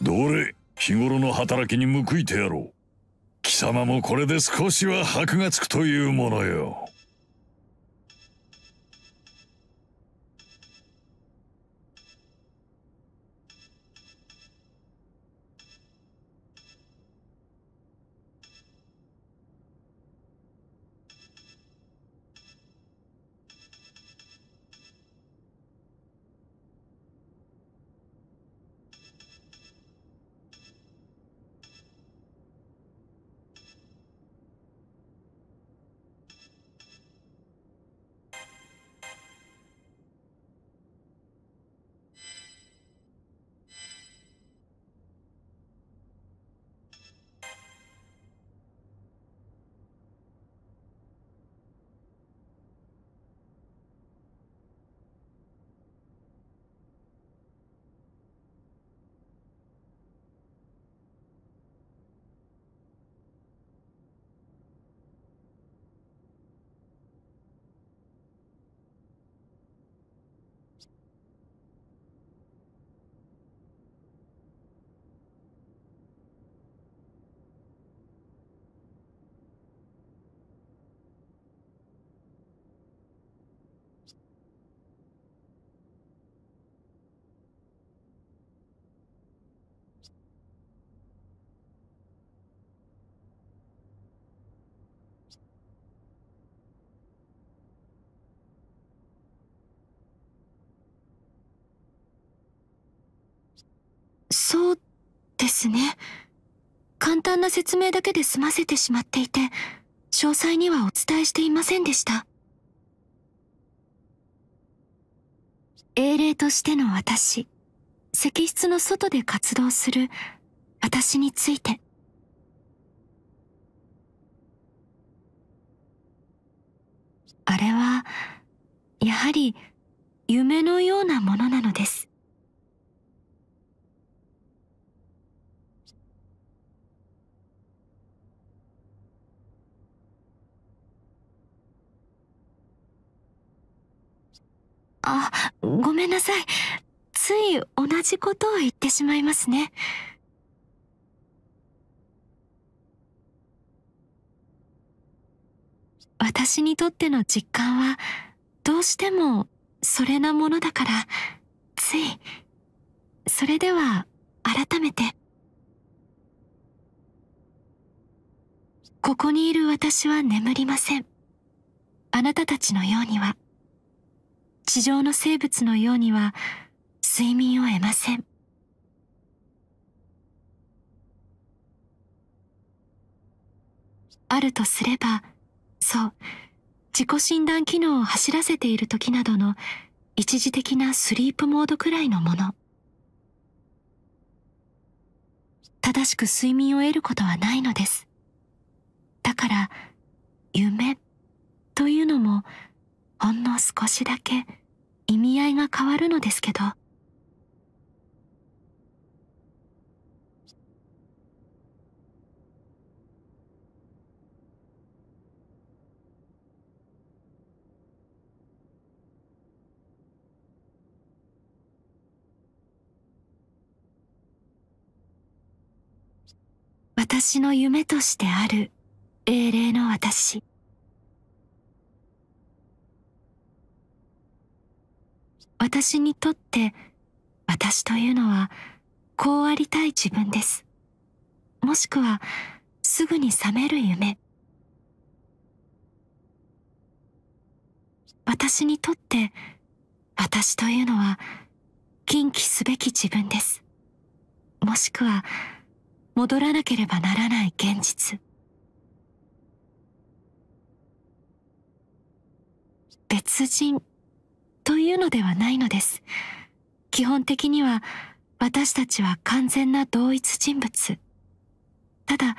どれ日頃の働きに報いてやろう。貴様もこれで少しは箔がつくというものよ。そうですね。簡単な説明だけで済ませてしまっていて、詳細にはお伝えしていませんでした。英霊としての私、石室の外で活動する私について。あれは、やはり夢のようなものなのです。あ、ごめんなさい。つい同じことを言ってしまいますね。私にとっての実感はどうしてもそれなものだからついそれでは改めてここにいる私は眠りませんあなたたちのようには地上の生物のようには睡眠を得ません。あるとすれば、そう、自己診断機能を走らせている時などの一時的なスリープモードくらいのもの。正しく睡眠を得ることはないのです。だから、夢というのもほんの少しだけ意味合いが変わるのですけど。私の夢としてある英霊の私。私にとって私というのはこうありたい自分です。もしくはすぐに覚める夢。私にとって私というのは禁忌すべき自分です。もしくは戻らなければならない現実。別人というのではないのです。基本的には私たちは完全な同一人物。ただ、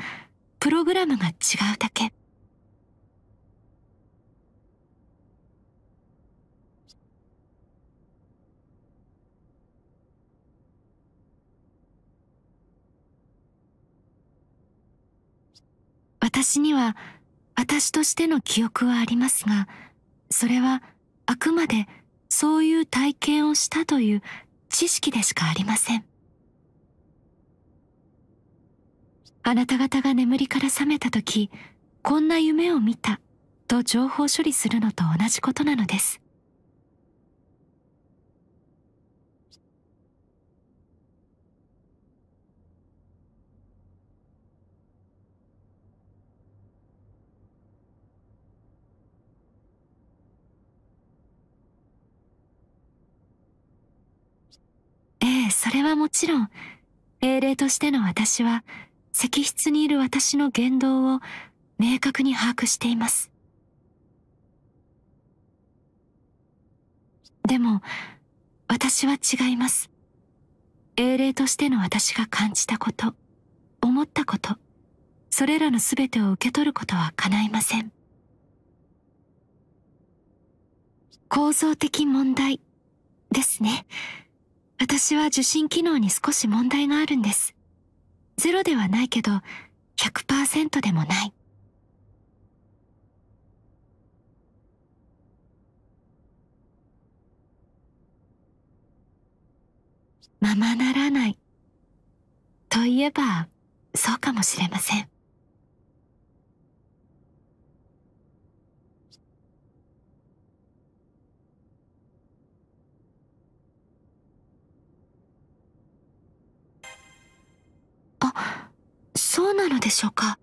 プログラムが違うだけ。私には私としての記憶はありますが、それはあくまでそういう体験をしたという知識でしかありません。あなた方が眠りから覚めた時こんな夢を見たと情報処理するのと同じことなのです。それはもちろん英霊としての私は石室にいる私の言動を明確に把握しています。でも私は違います。英霊としての私が感じたこと思ったことそれらの全てを受け取ることは叶いません。構造的問題ですね。私は受信機能に少し問題があるんです。ゼロではないけど100%でもない。ままならない。といえばそうかもしれません。そうなのでしょうか？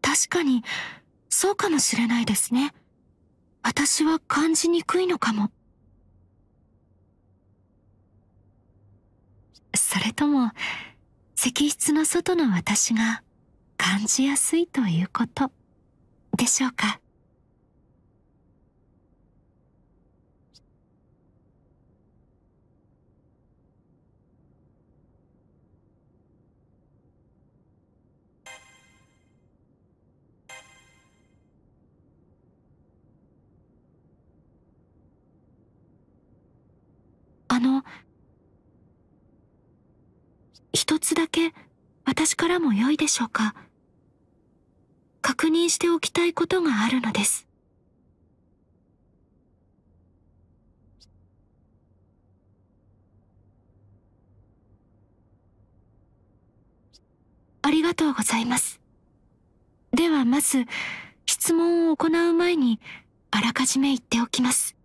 確かにそうかもしれないですね。私は感じにくいのかも。それとも石室の外の私が感じやすいということでしょうか？あの一つだけ私からも良いでしょうか？確認しておきたいことがあるのです。ありがとうございます。ではまず質問を行う前にあらかじめ言っておきます。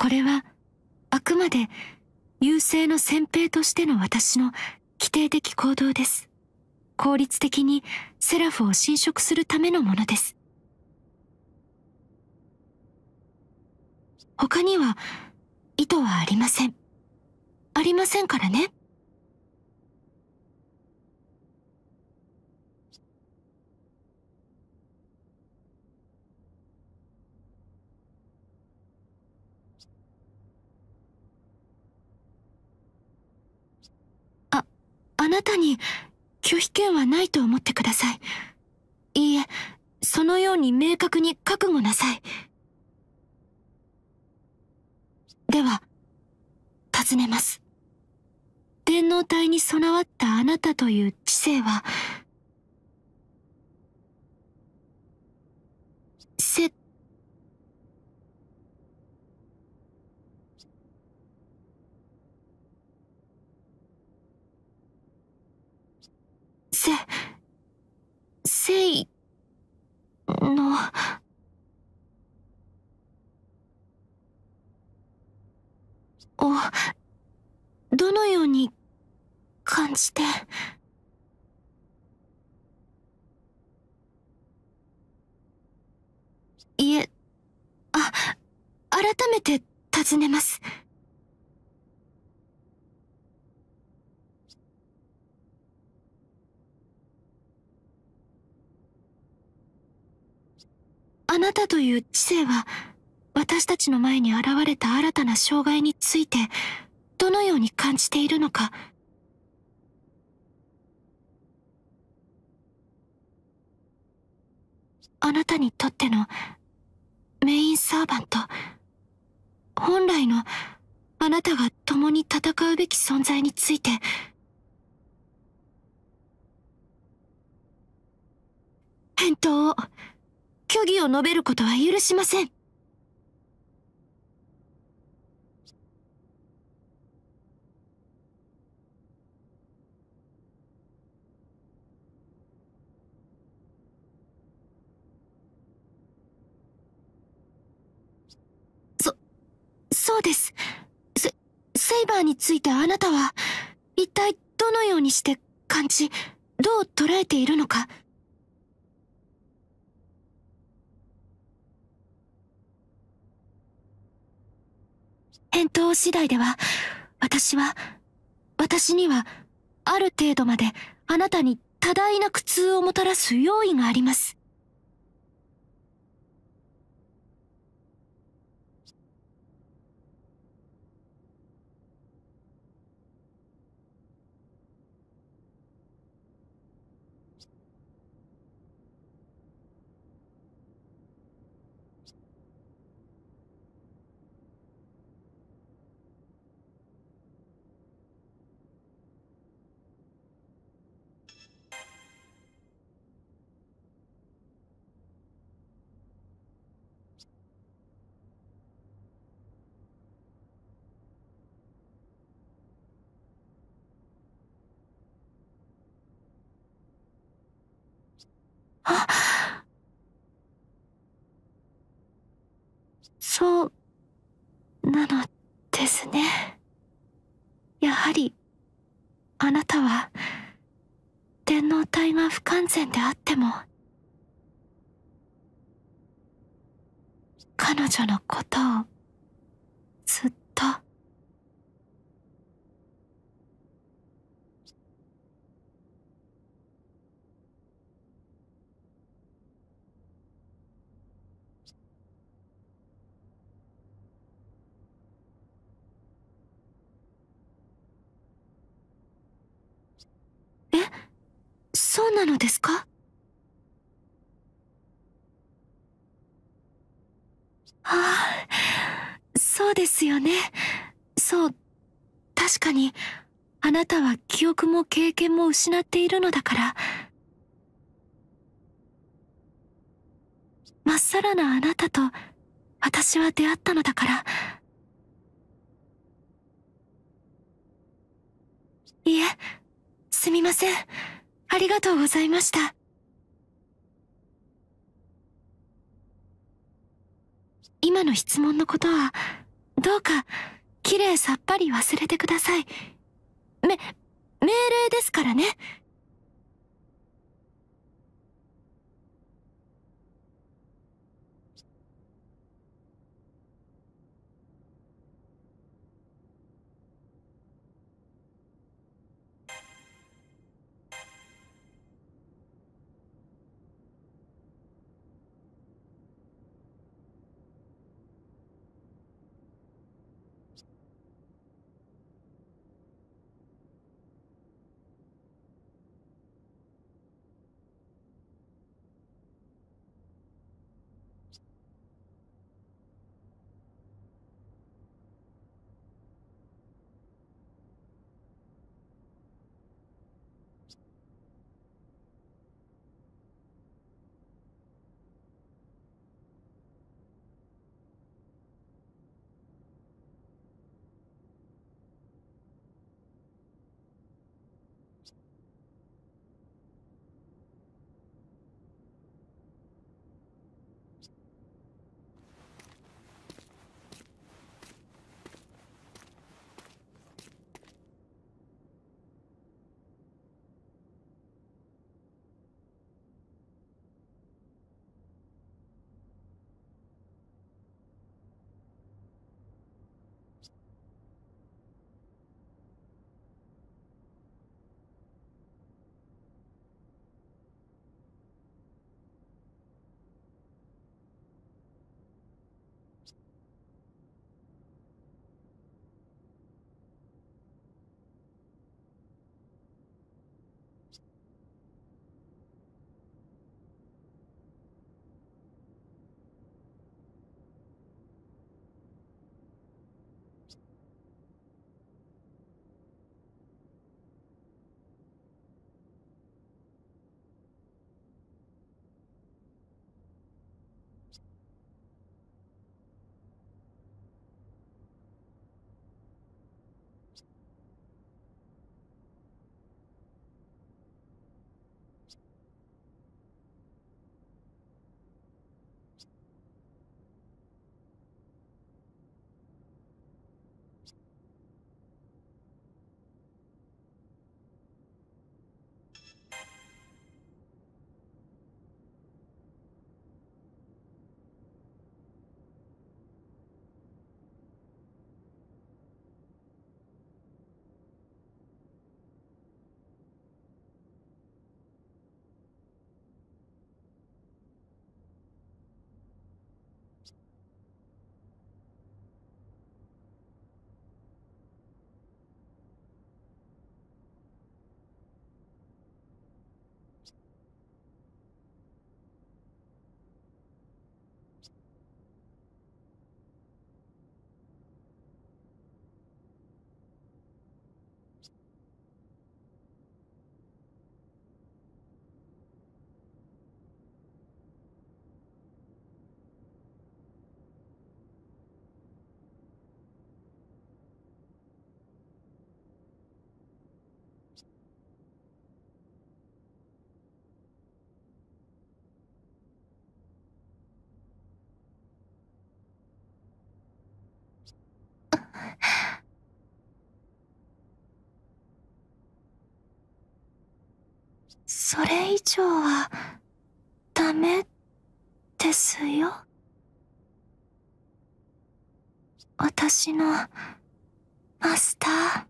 これはあくまで優勢の先兵としての私の規定的行動です。効率的にセラフを侵食するためのものです。他には意図はありません。ありませんからね。あなたに拒否権はないと思ってください。いいえ、そのように明確に覚悟なさい。では、尋ねます。天皇体に備わったあなたという知性は、せ、せ、せい、の、を、どのように感じて、いえ、あ、改めて尋ねます。あなたという知性は、私たちの前に現れた新たな障害について、どのように感じているのか。あなたにとってのメインサーバント、本来のあなたが共に戦うべき存在について、返答を、虚偽を述べることは許しません。そうです。セセイバーについてあなたは一体どのようにして感じどう捉えているのか？返答次第では私は私にはある程度まであなたに多大な苦痛をもたらす用意があります。そうなのですね。やはりあなたは天皇体が不完全であっても彼女のことをずっとえそうなのですか？ああそうですよね。そう確かにあなたは記憶も経験も失っているのだから。まっさらなあなたと私は出会ったのだから。いえすみません。ありがとうございました。今の質問のことはどうかきれいさっぱり忘れてください。め命令ですからね。それ以上はダメですよ。私のマスター。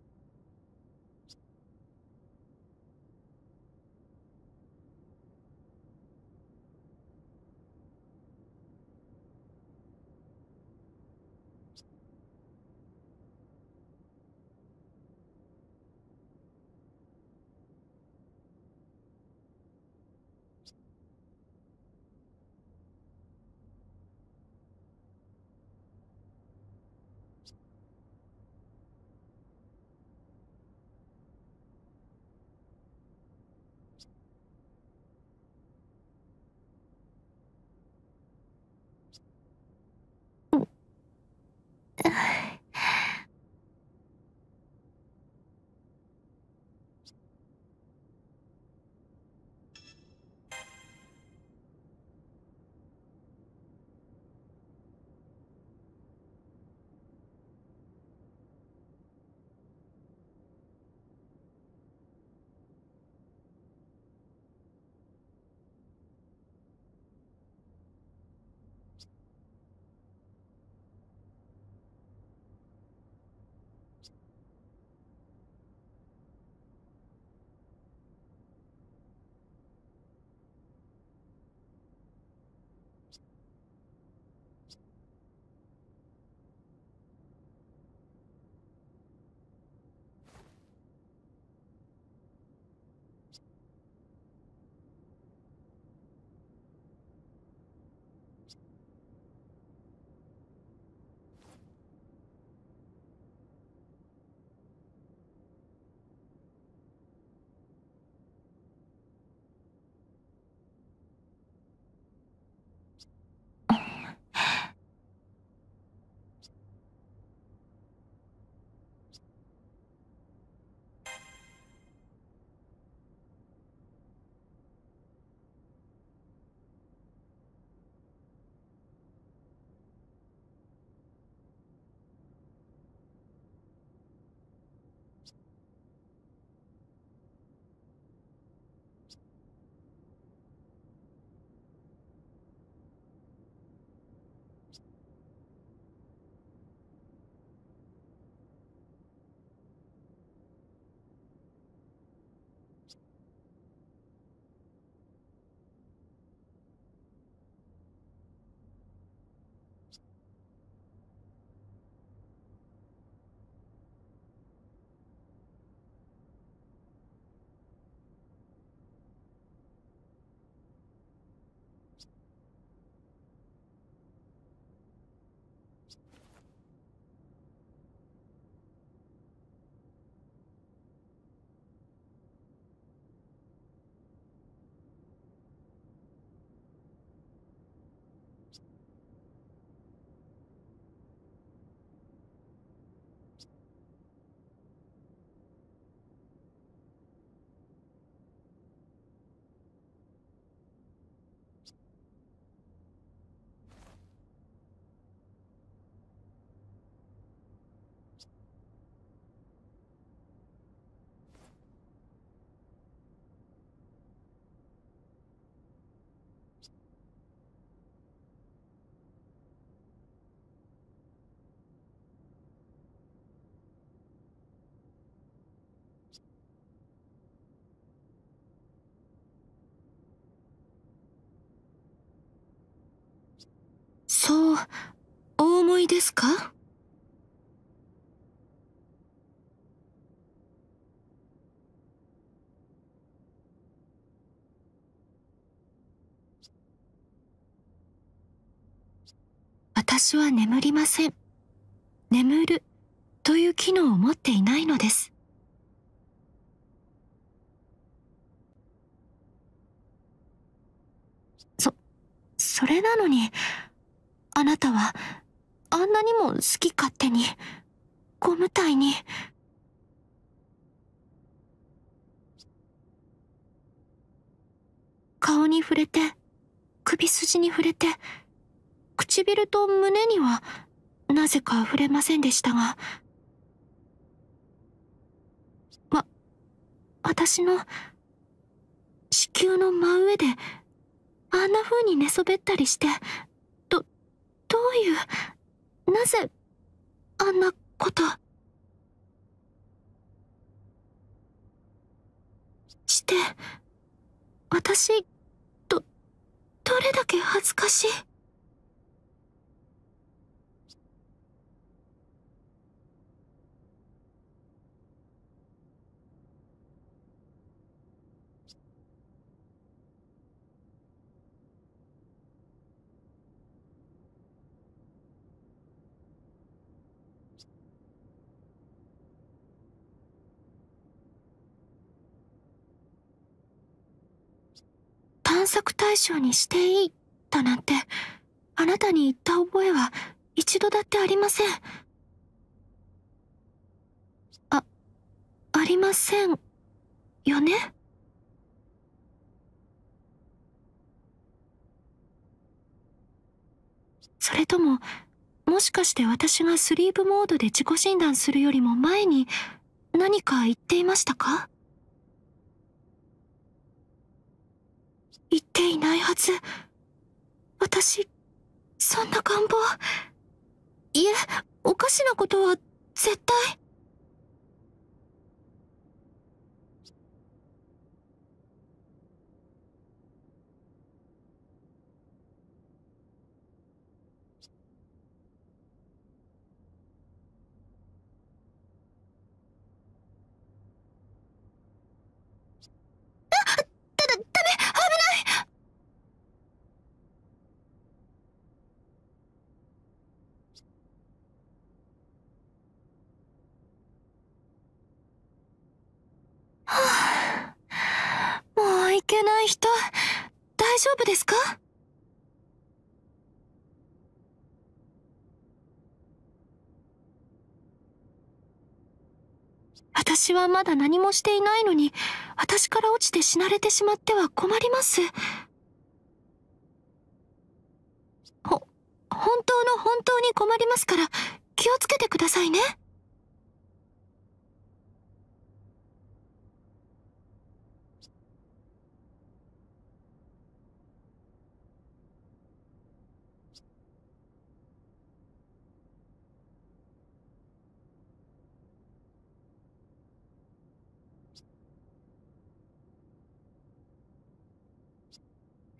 そうお思いですか？私は眠りません。眠るという機能を持っていないのです。そそれなのにあなたはあんなにも好き勝手にゴム体に。顔に触れて首筋に触れて唇と胸にはなぜか触れませんでしたが。わ私の子宮の真上であんな風に寝そべったりしてどういうなぜあんなこと。して私どどれだけ恥ずかしい。探索対象にしていいだなんてあなたに言った覚えは一度だってありません。あありませんよね？それとももしかして私がスリープモードで自己診断するよりも前に何か言っていましたか？言っていないはず。私そんな願望。いえおかしなことは絶対もういけない人大丈夫ですか？私はまだ何もしていないのに私から落ちて死なれてしまっては困ります。ほ本当の本当に困りますから気をつけてくださいね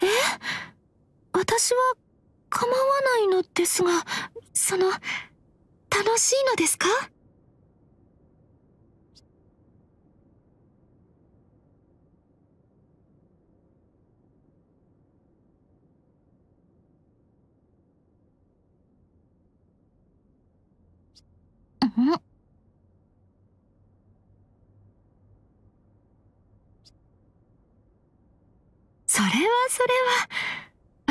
え私は構わないのですがその楽しいのですか？うん？それはそれは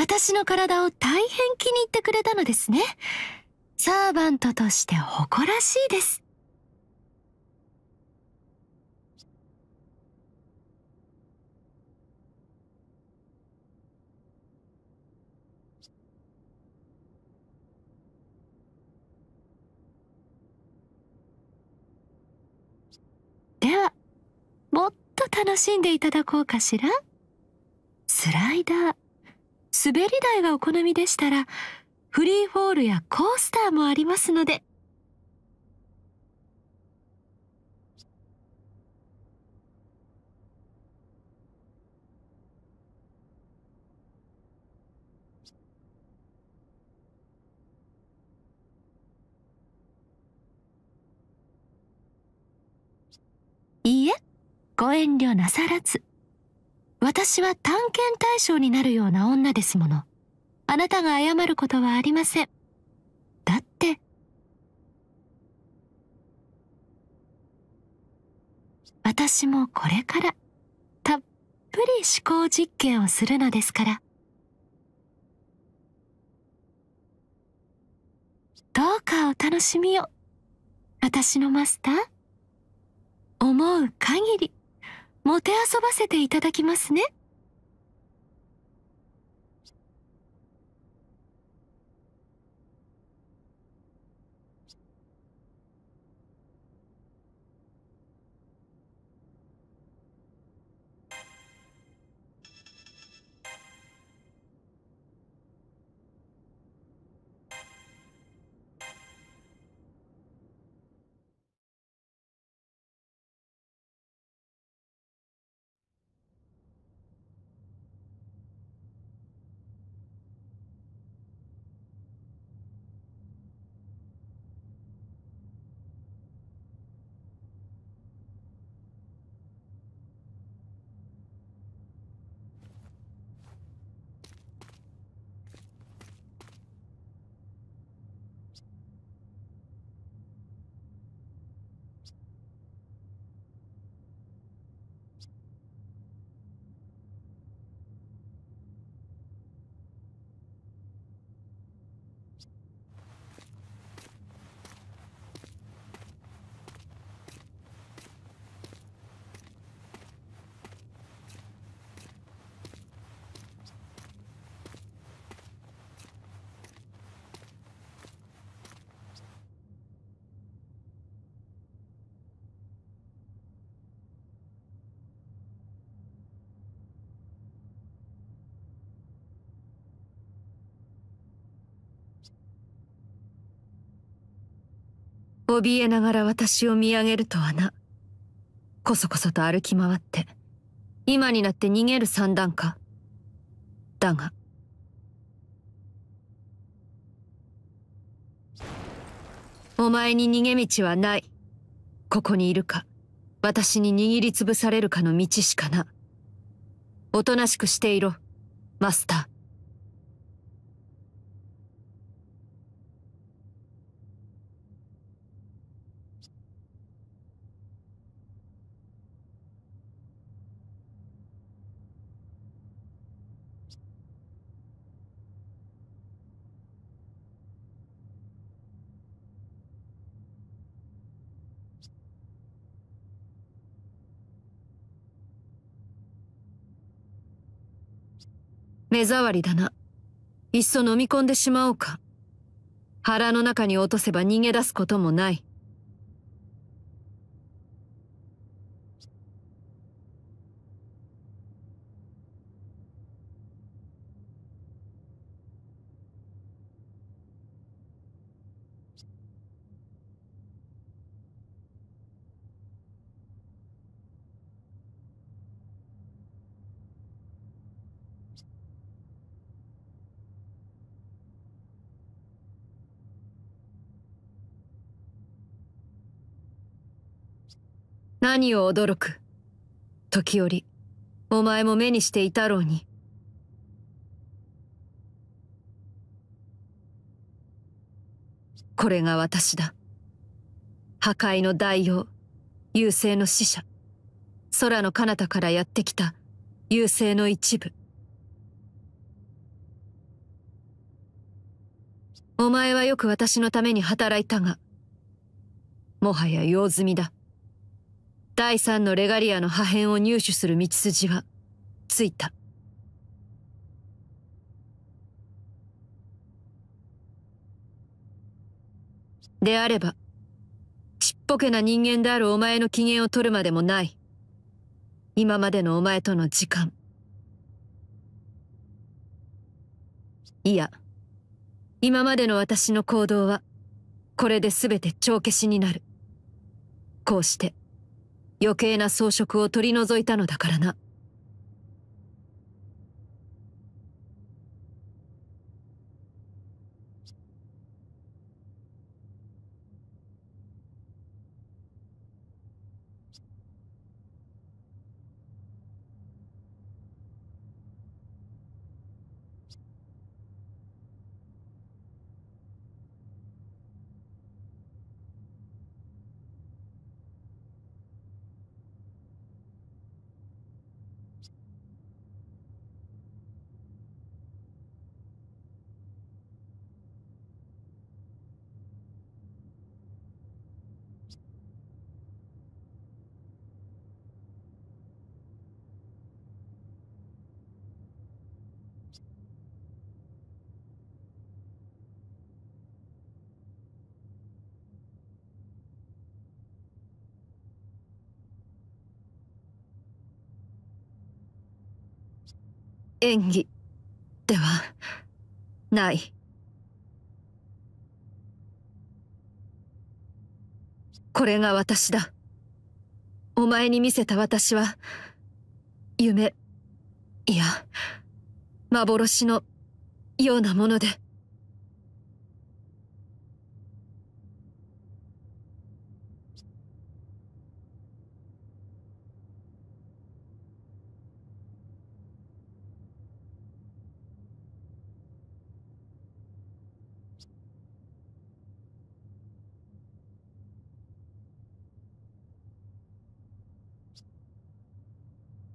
私の体を大変気に入ってくれたのですね。サーバントとして誇らしいです。ではもっと楽しんでいただこうかしら？スライダー。滑り台がお好みでしたらフリーフォールやコースターもありますので。いいえご遠慮なさらず。私は探検対象になるような女ですもの。あなたが謝ることはありません。だって、私もこれからたっぷり思考実験をするのですから。どうかお楽しみを。私のマスター。思う限り。もてあそばせていただきますね。怯えながら私を見上げるとはな。こそこそと歩き回って、今になって逃げる三段か。だが、お前に逃げ道はない。ここにいるか、私に握りつぶされるかの道しかな。おとなしくしていろ、マスター。目障りだな。いっそ飲み込んでしまおうか。腹の中に落とせば逃げ出すこともない。何を驚く？時折お前も目にしていたろうに。これが私だ。破壊の大王優勢の使者。空の彼方からやってきた優勢の一部。お前はよく私のために働いたがもはや用済みだ。第三のレガリアの破片を入手する道筋はついた。であればちっぽけな人間であるお前の機嫌を取るまでもない。今までのお前との時間。いや今までの私の行動はこれで全て帳消しになる。こうして余計な装飾を取り除いたのだからな。演技ではない。これが私だ。お前に見せた私は夢いや幻のようなもので。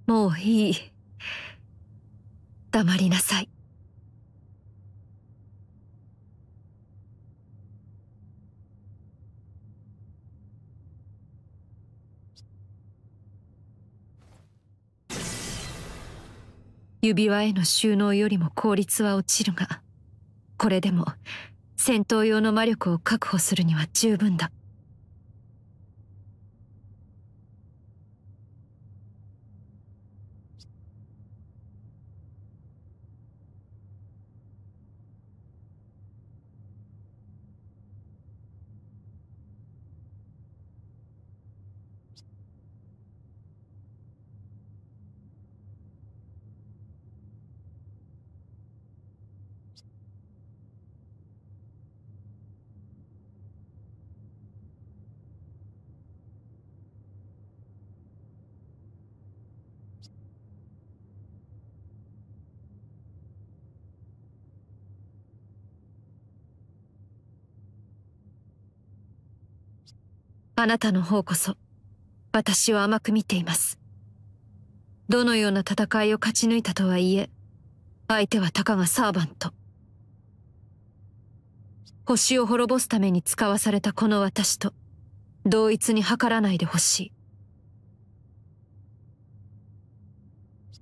もういい。黙りなさい。指輪への収納よりも効率は落ちるが、これでも戦闘用の魔力を確保するには十分だ。あなたの方こそ私を甘く見ています。どのような戦いを勝ち抜いたとはいえ相手はたかがサーバント。星を滅ぼすために使わされたこの私と同一に計らないでほしい。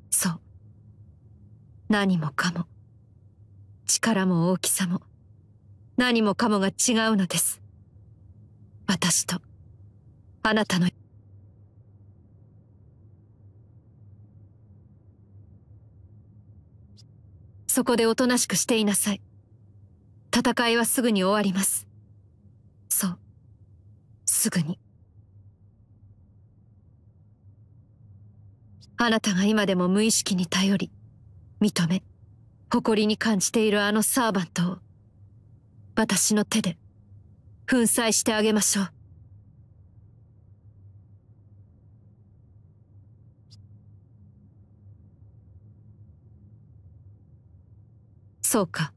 そう。何もかも。力も大きさも何もかもが違うのです。私と。あなたの。そこでおとなしくしていなさい。戦いはすぐに終わります。そう。すぐに。あなたが今でも無意識に頼り認め誇りに感じているあのサーバントを私の手で粉砕してあげましょう。そうか。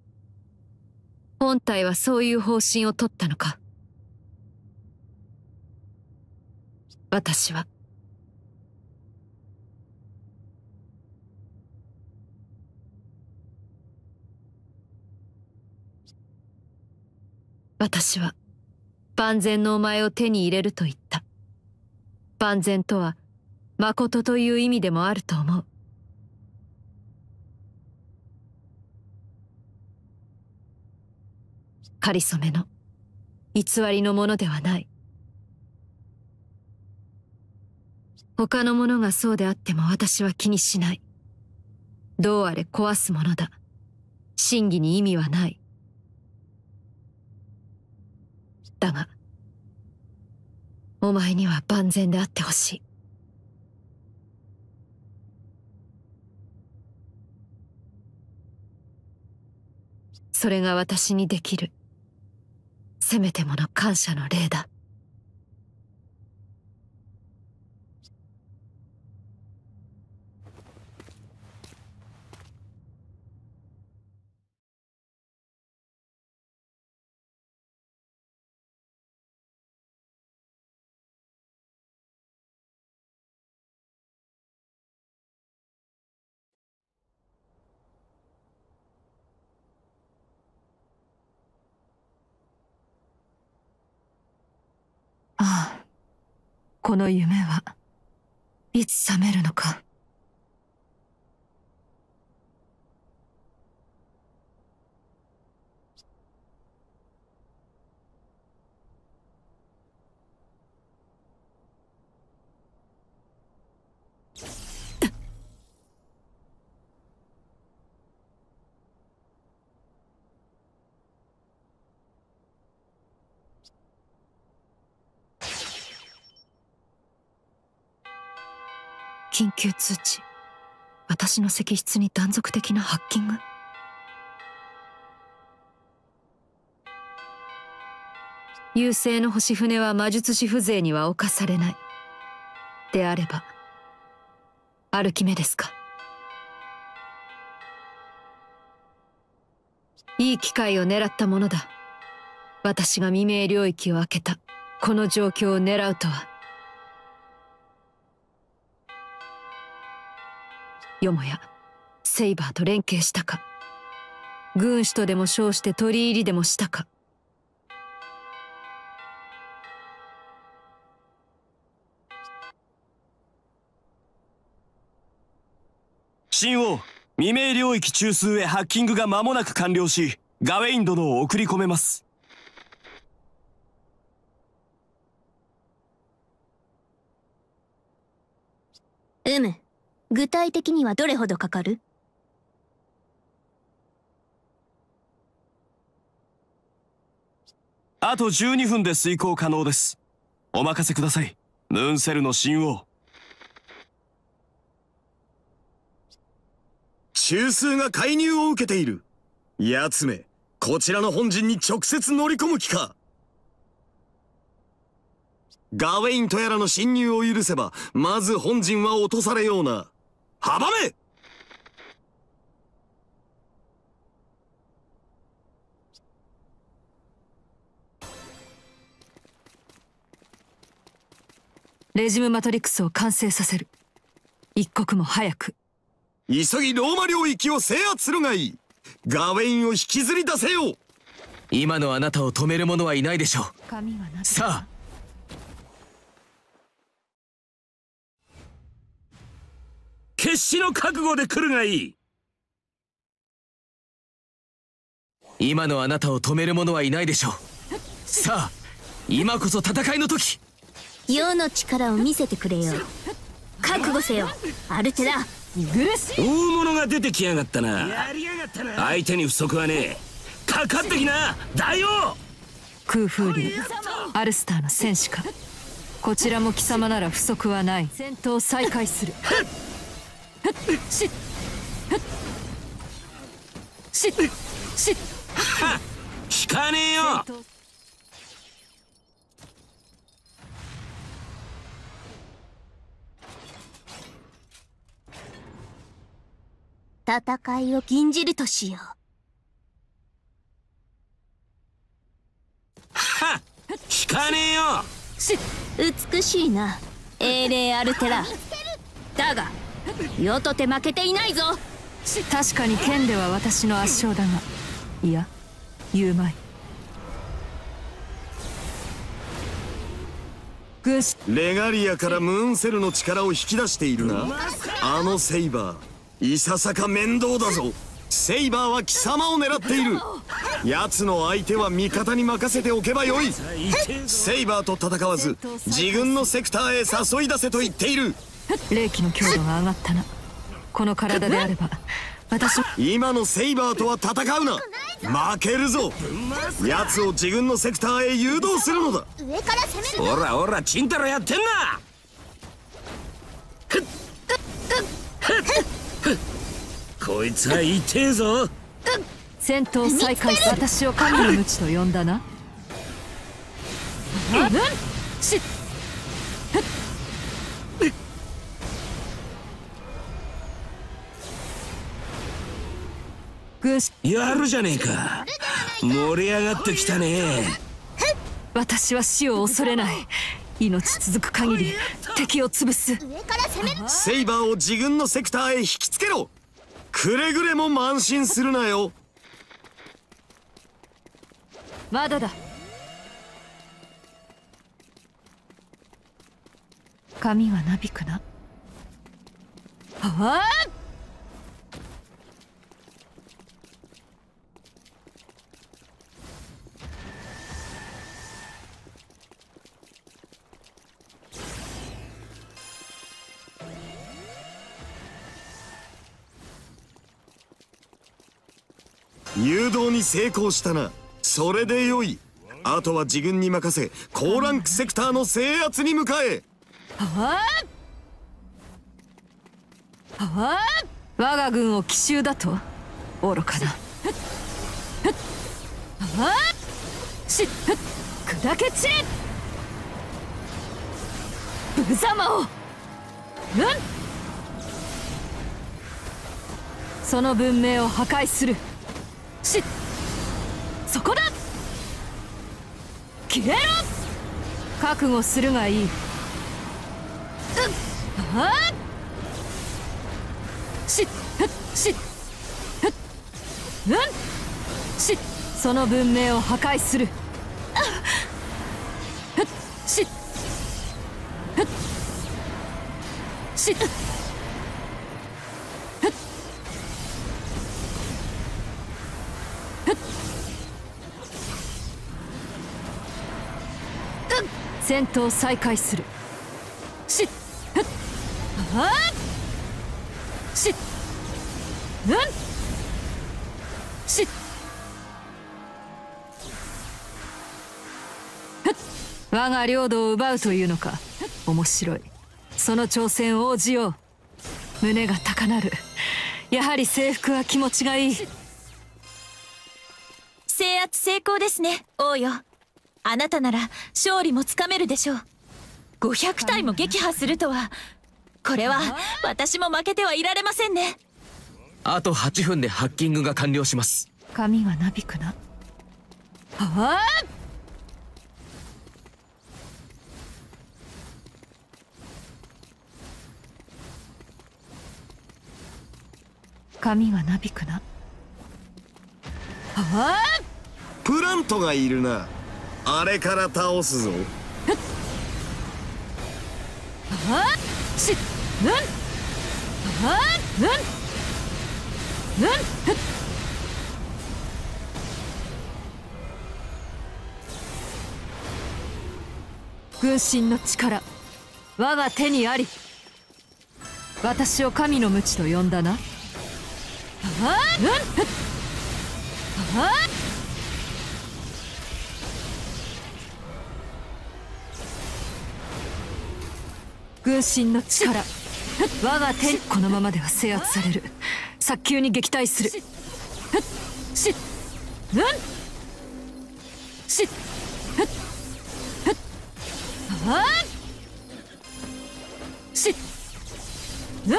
本体はそういう方針を取ったのか。私は。私は万全のお前を手に入れると言った。万全とは誠という意味でもあると思う。かりそめの。偽りのものではない。他の者がそうであっても私は気にしない。どうあれ壊すものだ。真偽に意味はない。だがお前には万全であってほしい。それが私にできる。せめてもの感謝の礼だ。ああ。この夢はいつ覚めるのか。急通知。私の石室に断続的なハッキング。優勢の星船は魔術師風情には侵されない。であれば歩き目ですか。いい機会を狙ったものだ。私が未明領域を開けた。この状況を狙うとは。よもやセイバーと連携したか。軍師とでも称して取り入りでもしたか。神王未明領域中枢へハッキングが間もなく完了しガウェイン殿を送り込めますうむ具体的にはどれほどかかる？あと12分で遂行可能です。お任せください。ムーンセルの神王。中枢が介入を受けている。奴めこちらの本陣に直接乗り込む気か。ガウェインとやらの侵入を許せばまず本陣は落とされような阻め！レジムマトリックスを完成させる。一刻も早く。急ぎローマ領域を制圧するがいい。ガウェインを引きずり出せよ！今のあなたを止める者はいないでしょう。さあ決死の覚悟で来るがいい。今のあなたを止める者はいないでしょう。さあ今こそ戦いの時。世の力を見せてくれよ。覚悟せよ。アルテラ。グルス大物が出てきやがったな。相手に不足はねえ。かかってきな。大王空風竜アルスターの戦士か。こちらも貴様なら不足はない。戦闘再開するしししっ聞かねえよ戦いを禁じるとしようは聞かねえよ美しいな英霊アルテラだが世とて負けていないぞ。確かに剣では私の圧勝だが。いや言うまい。軍師。レガリアからムーンセルの力を引き出しているな。あのセイバー。いささか面倒だぞ。セイバーは貴様を狙っている。奴の相手は味方に任せておけばよい。セイバーと戦わず自軍のセクターへ誘い出せと言っている霊気の強度が上がったな。この体であれば私今のセイバーとは戦うな。負けるぞ。奴を自軍のセクターへ誘導するのだ。上から攻めるおらおらチンタラやってんな。こいつは痛えぞ戦闘再開私を神の鞭と呼んだなうんし軍師。やるじゃねえか。盛り上がってきたね。私は死を恐れない。命続く限り敵を潰す。セイバーを自軍のセクターへ引きつけろ。くれぐれも慢心するなよ。まだだ。髪はなびくな。はあに成功したな。それでよい。あとは自軍に任せ高ランクセクターの制圧に向かえ。はあはあ我が軍を奇襲だと？愚かな。はあし砕け散れ。無様を。うん。その文明を破壊する。しそこだ。消えろ。覚悟するがいい。あししうん。しその文明を破壊する。しし戦闘再開する。しっはあしっ。うん。しっ。我が領土を奪うというのか。面白い。その挑戦応じよう。胸が高鳴る。やはり征服は気持ちがいい。制圧成功ですね。王よ。あなたなら勝利もつかめるでしょう。500体も撃破するとは。これは私も負けてはいられませんね。あと8分でハッキングが完了します。髪はなびくな。はあ髪はなびくな。はあプラントがいるな。あれから倒すぞ。はあしぬんはあぬんぬんふっ軍神の力我が手にあり私を神の鞭と呼んだな。はあうんふっはあ軍神の力。我が手このままでは制圧される。早急に撃退する。ふっしうんしっふっはあしうん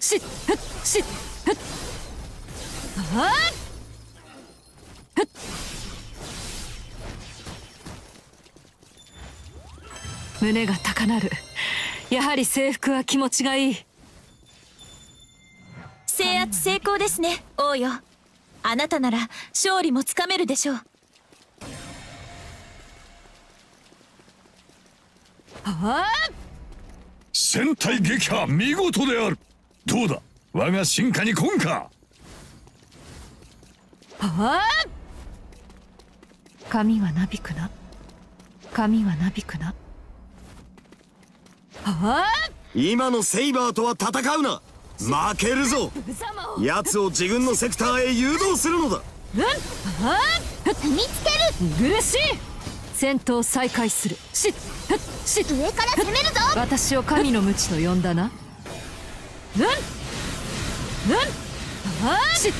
しっしふっはあふ胸が高鳴る。やはり制服は気持ちがいい。制圧成功ですね王よ。あなたなら勝利もつかめるでしょう。はあ。戦隊撃破見事である。どうだ？我が進化に来んか？はあ。髪はなびくな。髪はなびくな。はあ今のセイバーとは戦うな。負けるぞ。奴を自分のセクターへ誘導するのだ。うん？はあ？見つける。苦しい。戦闘再開する。しふっし上から攻めるぞ。私を神の鞭と呼んだな。うん？うん？はあ？し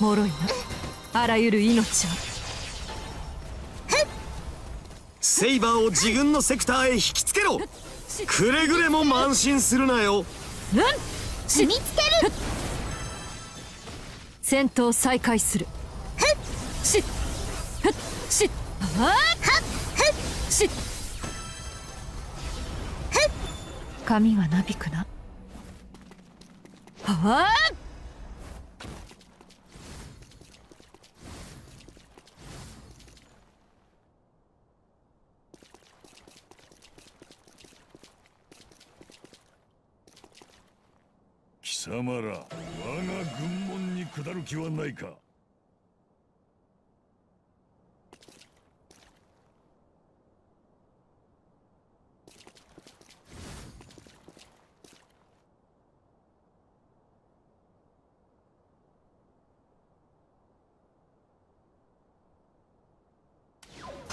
脆いなあらゆる命はセイバーを自分のセクターへ引きつけろ。くれぐれも慢心するなよ。うん。し見つける。戦闘再開する。しふっしはっし髪はなびくな。はあ様ら我が軍門に下る気はないか。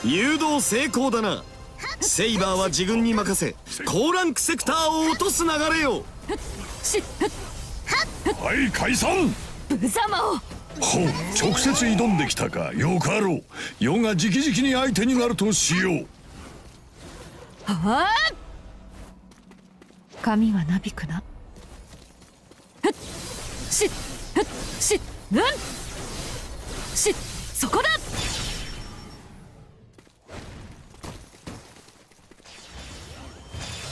誘導成功だな。セイバーは自分に任せ高ランクセクターを落とす流れよ。しはい解散。無様を。ほう直接挑んできたか。よかろう。余が直々に相手になるとしよう。はあ？髪はなびくな。ししうん。しそこだ。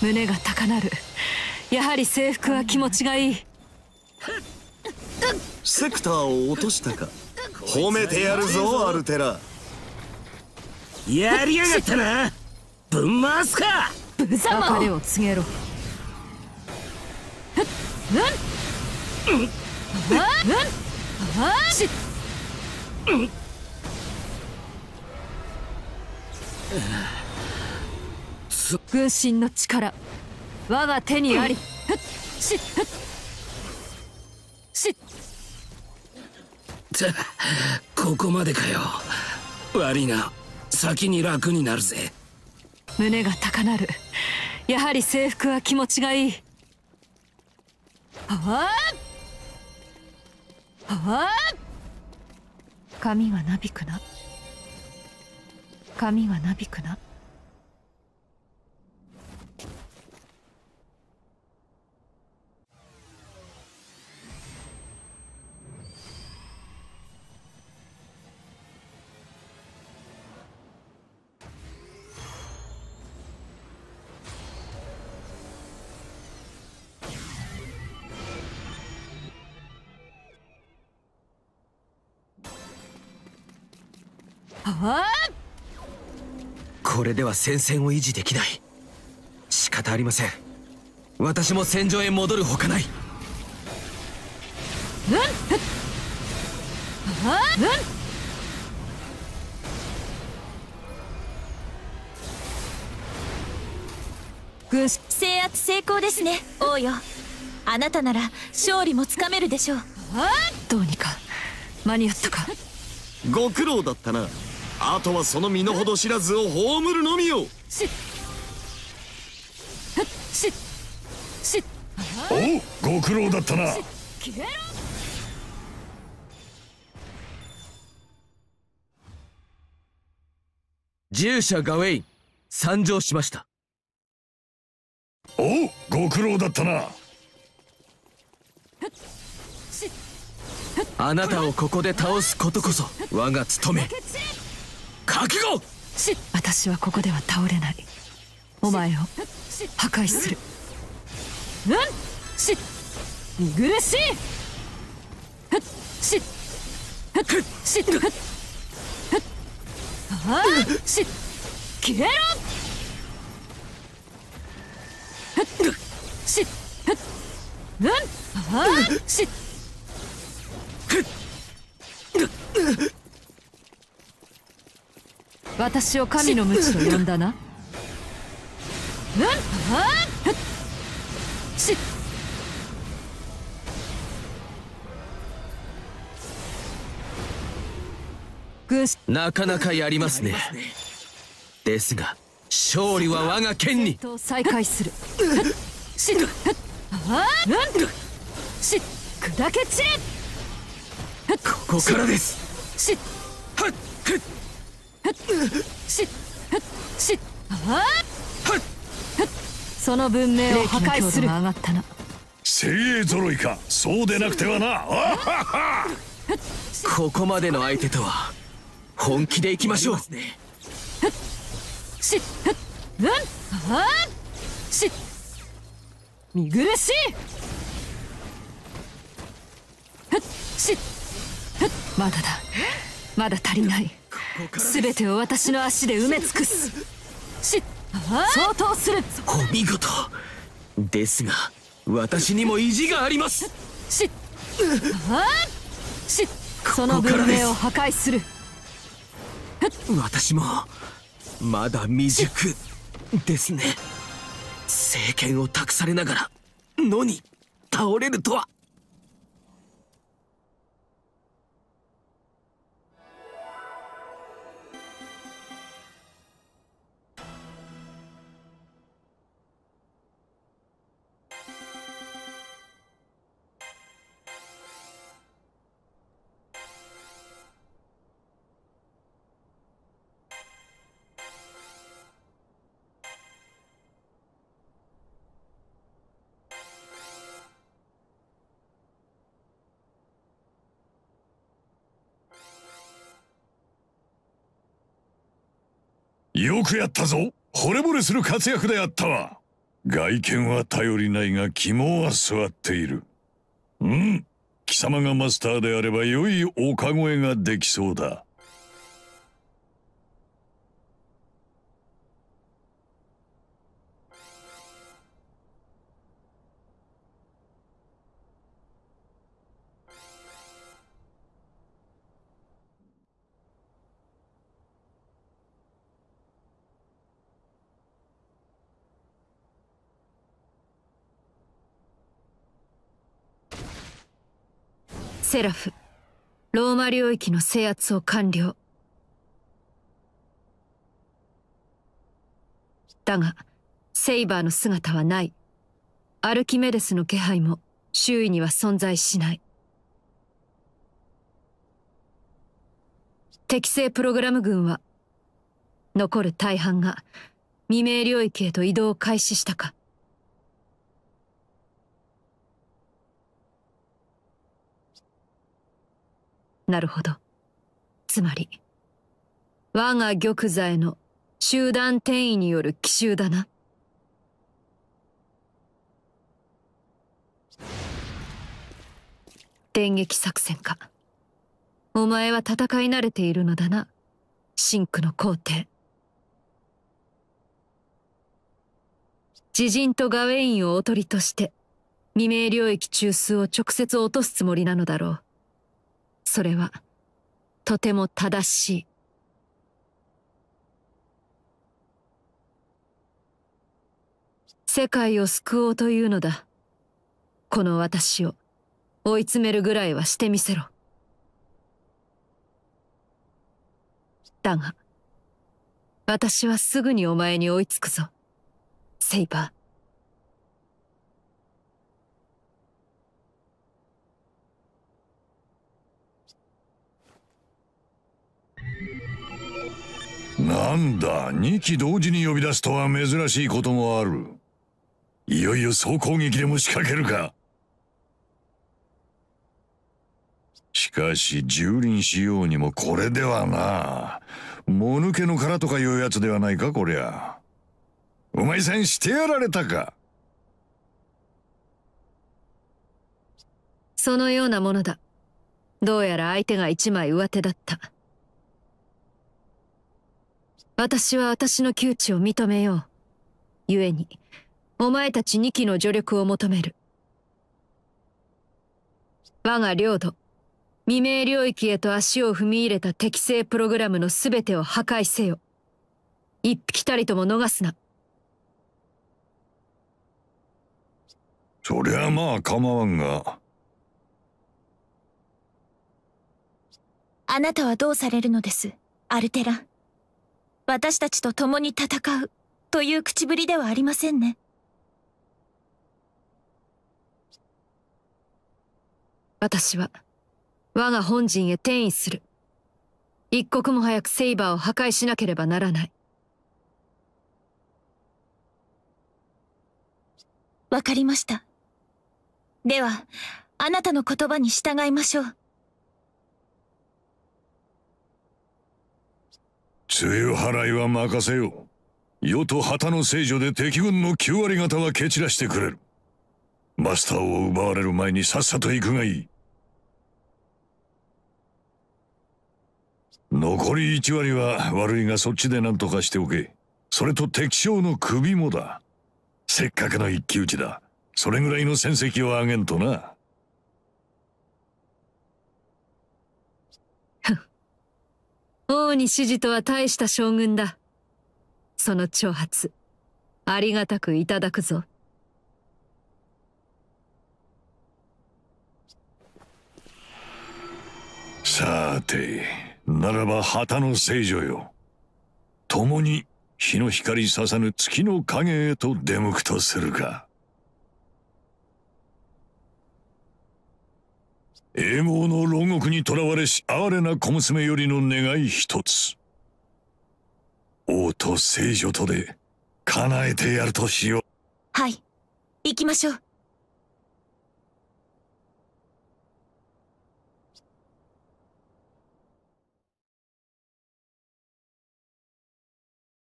胸が高鳴る。やはり制服は気持ちがいいセクターを落としたか。褒めてやるぞアルテラ。やりやがったな。ぶん回すか。無様。別れを告げろ。ふっうん。うん。あうん。あし軍神の力我が手にありふっしふっしたここまでかよ。悪いな。先に楽になるぜ。胸が高鳴る。やはり制服は気持ちがいい。はあはあ髪はなびくな。髪はなびくなこれでは戦線を維持できない。仕方ありません。私も戦場へ戻るほかない。軍制圧成功ですね王よあなたなら勝利もつかめるでしょうどうにか間に合ったかご苦労だったなあとはその身の程知らずを葬るのみよ。ししし。おご苦労だったな。消えろ。従者ガウェイン参上しました。おご苦労だったな。あなたをここで倒すことこそ我が務め覚悟！し私はここでは倒れない。お前を破壊する。うんし見苦しいふっ。しふっ。しふっ。ふっ。ああし消えろふっ。しふっ。うんああし私を神の鞭と呼んだな。うんああし。なかなかやりますね。ですが勝利は我が剣に。と再開する。し。ああうん。し。砕け散れ。ここからです。し。はっふっその文明を破壊する上がったな精鋭揃いかそうでなくてはなここまでの相手とは本気でいきましょうしうんああし見苦しいしまだだまだ足りない全てを私の足で埋め尽くす。し相当する。お見事。ですが私にも意地があります。しその文明を破壊する。私もまだ未熟。ですね。政権を託されながら野に倒れるとはよくやったぞ。惚れ惚れする活躍であったわ。外見は頼りないが肝は据わっている。うん。貴様がマスターであれば良い丘越えができそうだ。セラフ。ローマ領域の制圧を完了。だがセイバーの姿はない。アルキメデスの気配も周囲には存在しない。適正プログラム軍は残る大半が未明領域へと移動を開始したか。なるほど。つまり我が玉座への集団転移による奇襲だな。電撃作戦か。お前は戦い慣れているのだな。真紅の皇帝。自陣とガウェインをおとりとして未明領域中枢を直接落とすつもりなのだろう。それはとても正しい。世界を救おうというのだ。この私を追い詰めるぐらいはしてみせろ。だが私はすぐにお前に追いつくぞ。セイバー。なんだ2機同時に呼び出すとは珍しいこともある。いよいよ総攻撃でも仕掛けるか。しかし蹂躙しようにもこれではな。もぬけの殻とかいうやつではないかこりゃ。お前さんしてやられたか。そのようなものだ。どうやら相手が一枚上手だった。私は私の窮地を認めよう。故にお前たち二機の助力を求める。我が領土未明領域へと足を踏み入れた適正プログラムの全てを破壊せよ。一匹たりとも逃すな。そりゃまあ構わんが。あなたはどうされるのですアルテラ私たちと共に戦うという口ぶりではありませんね。私は我が本陣へ転移する。一刻も早くセイバーを破壊しなければならない。わかりました。ではあなたの言葉に従いましょう梅雨払いは任せよう。世と旗の聖女で敵軍の9割方は蹴散らしてくれる。マスターを奪われる前にさっさと行くがいい。残り1割は悪いがそっちで何とかしておけ。それと敵将の首もだ。せっかくの一騎打ちだ。それぐらいの戦績を上げんとな。王に指示とは大した将軍だ。その挑発ありがたくいただくぞ。さてならば旗の聖女よ。共に日の光ささぬ月の影へと出向くとするか。英語の牢獄に囚われし哀れな小娘よりの願い一つ。王と聖女とで叶えてやるとしよう。はい。行きましょう。